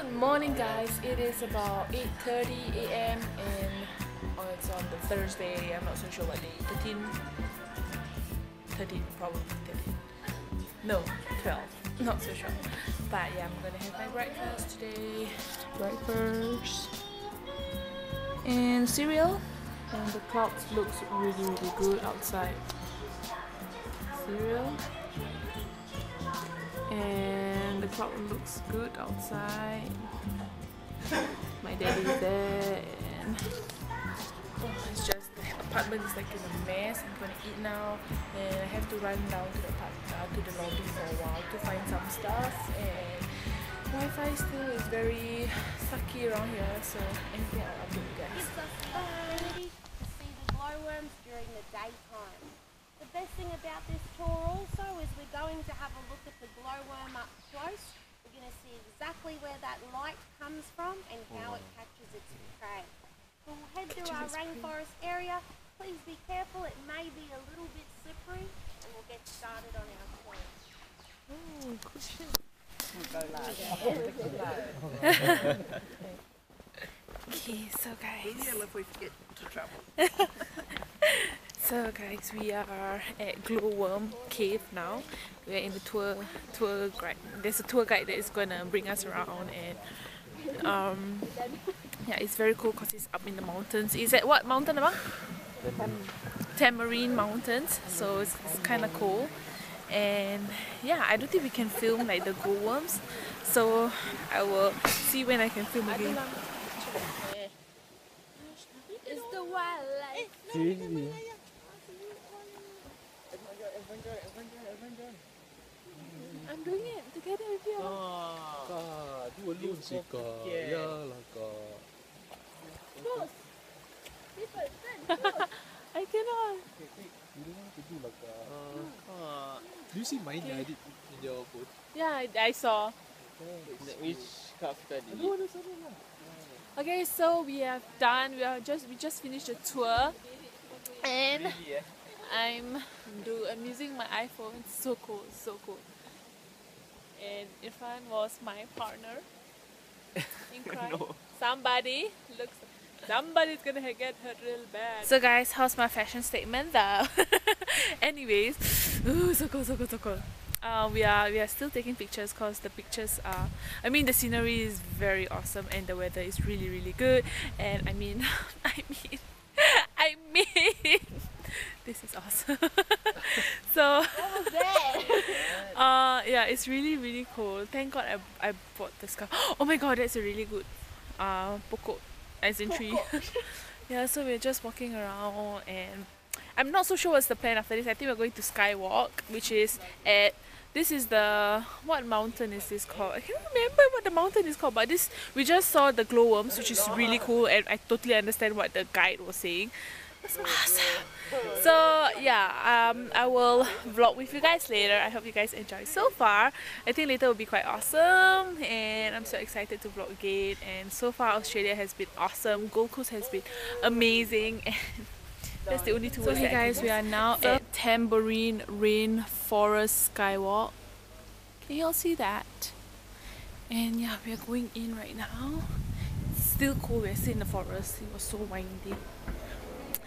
Good morning guys, it is about 8.30 a.m. and oh, it's on the Thursday, I'm not so sure what day, 13? 13, probably 13. No, 12, not so sure. But yeah, I'm gonna have my breakfast today. Breakfast. And cereal. And the clouds looks really really good outside. Cereal. And the cloud looks good outside. My daddy's there and oh, it's just the apartment is like in a mess. I'm gonna eat now and I have to run down to the park, uh, to the lobby for a while to find some stuff and Wi-Fi still is very sucky around here so anything I'll update you guys. gives us the to see the glowworms during the daytime. The best thing about this tour also is we're going to have a look at the glowworm up close. We're going to see exactly where that light comes from and how it catches its prey. We'll head through our rainforest area. Please be careful, it may be a little bit slippery and we'll get started on our tour. Okay, so guys. if we get to travel. So guys, we are at Glowworm Cave now. We are in the tour tour guide. There's a tour guide that is gonna bring us around and um yeah, it's very cool because it's up in the mountains. Is at what mountain about? Tamborine Mountains. So it's, it's kind of cool. And yeah, I don't think we can film like the glowworms. So I will see when I can film again. It's the wildlife. I'm doing it together with you. Ah, Kak, dua lu sih kak. Yeah. Yalah kak. I cannot. Okay, wait. You don't want to do lah kak. ah. Do you see mine I did in your boat? Yeah, I, I saw. Which cup study? No, no, sorry lah. Okay, so we have done. We are just we just finished the tour, and eh? I'm do I'm using my iPhone. It's so cool, so cool. And Irfan was my partner in crime. No. Somebody looks. Somebody's gonna get hurt real bad. So guys, how's my fashion statement though? Anyways, ooh, so cool, so cool, so cool. Uh, we are we are still taking pictures because the pictures are I mean the scenery is very awesome and the weather is really really good and I mean I mean I mean this is awesome so uh yeah it's really really cool. Thank god I, I bought this car oh my god that's a really good uh pokok as in tree. Yeah so we're just walking around and I'm not so sure what's the plan after this. I think we're going to skywalk which is at this is the what mountain is this called? I can't remember what the mountain is called, but this we just saw the glowworms, which is really cool, and I totally understand what the guide was saying. That's awesome. So yeah, um, I will vlog with you guys later. I hope you guys enjoy so far. I think later will be quite awesome, and I'm so excited to vlog again. And so far, Australia has been awesome. Gold Coast has been amazing, and that's the only two words. So hey that I can guys, we are now So- at Tamborine Rainforest Skywalk. Can you all see that? And yeah, we are going in right now. It's still cool. We're still in the forest. It was so windy.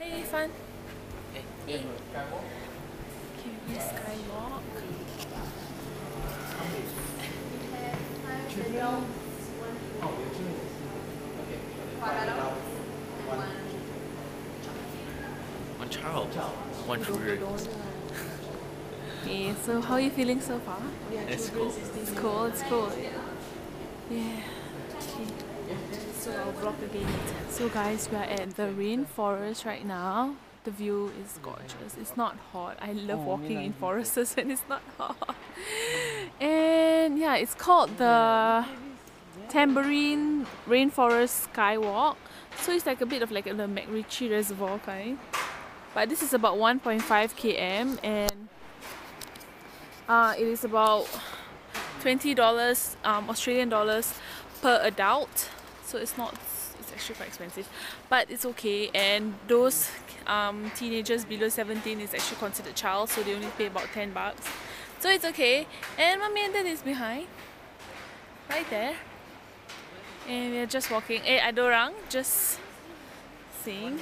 Hey, fun. Hey. Okay, we skywalk. One child. One children. Okay, so how are you feeling so far? It's cool. It's cool. It's cool. Yeah. Okay. So I'll vlog again later. So guys, we are at the rainforest right now. The view is gorgeous. It's not hot. I love walking in forests when it's not hot. And yeah, it's called the Tamborine Rainforest Skywalk. So it's like a bit of like the MacRitchie Reservoir kind. But this is about 1.5 km and uh, it is about twenty dollars um, Australian dollars per adult. So it's not it's actually quite expensive, but it's okay. And those um, teenagers below seventeen is actually considered child, so they only pay about ten bucks. So it's okay. And mommy and dad is behind, right there. And we're just walking. Eh, ada orang just sing.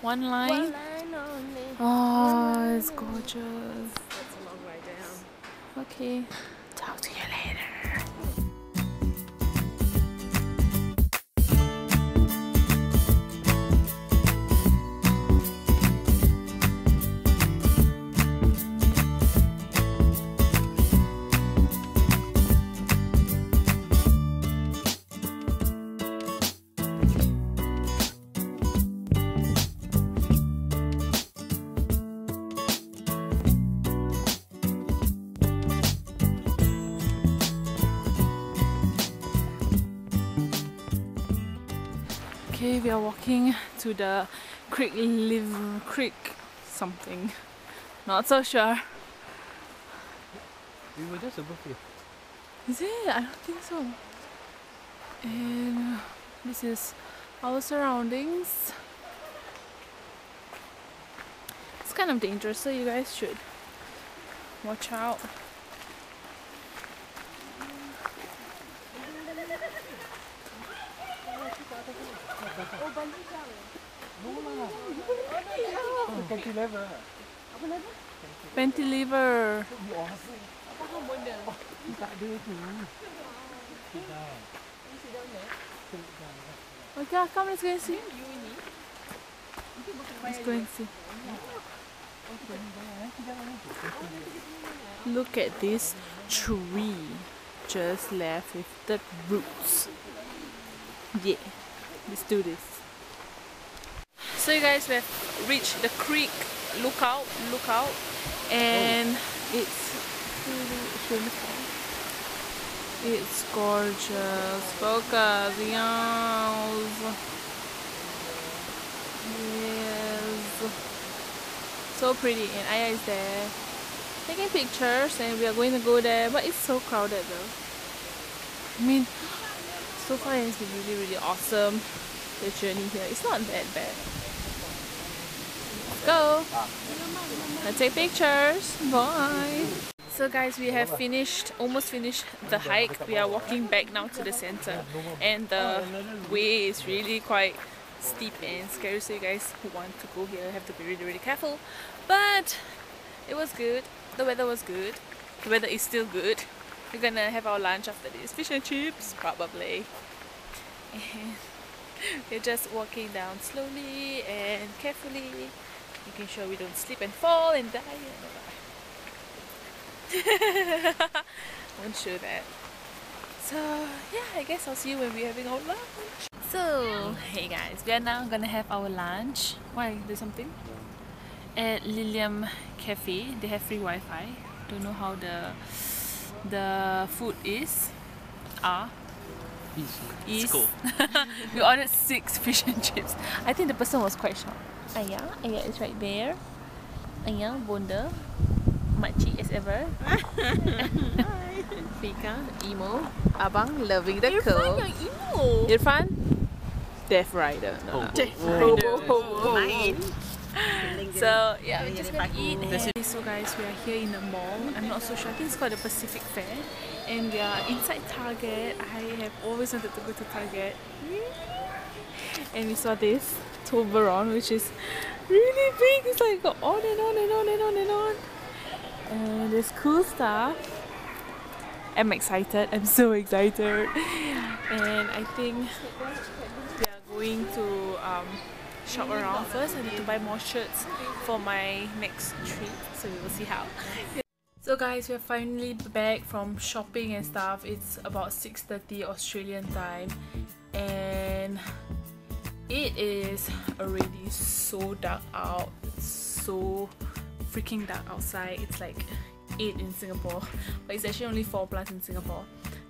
One line. One line only. Oh, it's gorgeous. That's a long way down. Okay. We are walking to the creek live creek something. Not so sure. We were just above here. Is it? I don't think so. And this is our surroundings. It's kind of dangerous, so you guys should watch out. Oh, country level. Ventilever. Tak ada tu. Okay, come let's go and see. Let's go and see. Look at this tree just left with the roots. Yeah, let's do this. So you guys we have reached the creek lookout, lookout, and it's it's gorgeous. Focus, yes. Yes. So pretty, and Aya is there taking pictures, and we are going to go there. But it's so crowded though. I mean, so far it's been really, really awesome. The journey here. It's not that bad. Go. Let's take pictures. Bye. So guys, we have finished, almost finished the hike. We are walking back now to the center, and the way is really quite steep and scary. So you guys who want to go here have to be really, really careful. But it was good. The weather was good. The weather is still good. We're gonna have our lunch after this. Fish and chips, probably. And we're just walking down slowly and carefully, making sure we don't slip and fall and die. Won't show that. So yeah, I guess I'll see you when we're having our lunch. So hey guys, we are now gonna have our lunch. Why? There's something? At Lilium Cafe. They have free Wi-Fi. Don't know how the the food is. Ah. Is. It's cool. we ordered six fish and chips. I think the person was quite shocked. Ayah, Ayah is right there. Ayah, Bonda, Makcik as ever. Fika, emo, Abang loving the cool. emo. Irfan, Death Rider. No, no. So yeah, we're just gonna eat. And so guys, we are here in the mall. I'm not so sure. I think it's called the Pacific Fair, and we are inside Target. I have always wanted to go to Target, and we saw this Toblerone, which is really big. It's like go on and on and on and on and on. And there's cool stuff. I'm excited. I'm so excited, and I think we are going to um, shop around first. I need to buy more shirts for my next trip, so we will see how. So guys, we're finally back from shopping and stuff. It's about 6:30 Australian time, and it is already so dark out. It's so freaking dark outside. It's like 8 in Singapore, but it's actually only 4 plus in Singapore.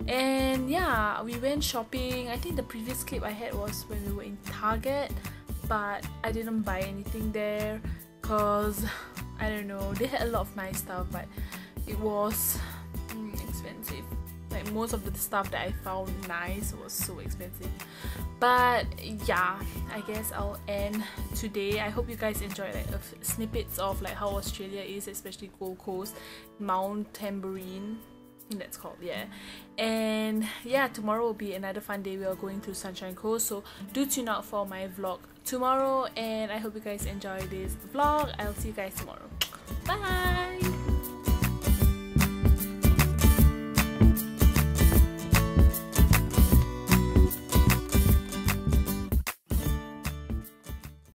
And yeah, we went shopping. I think the previous clip I had was when we were in Target, but I didn't buy anything there because I don't know. They had a lot of nice stuff, but it was mm, expensive. Like most of the stuff that I found nice was so expensive. But yeah, I guess I'll end today. I hope you guys enjoyed like snippets of like how Australia is, especially Gold Coast, Mount Tamborine. That's called yeah. And yeah tomorrow will be another fun day. We are going to sunshine coast so do tune out for my vlog tomorrow and i hope you guys enjoy this vlog. I'll see you guys tomorrow. Bye